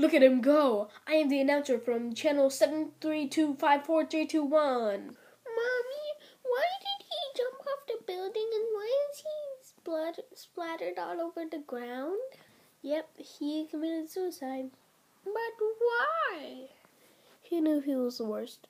Look at him go. I am the announcer from channel Seven Three Two Five Four Three Two One. Mommy, why did he jump off the building and why is he splat- splattered all over the ground? Yep, he committed suicide. But why? He knew he was the worst.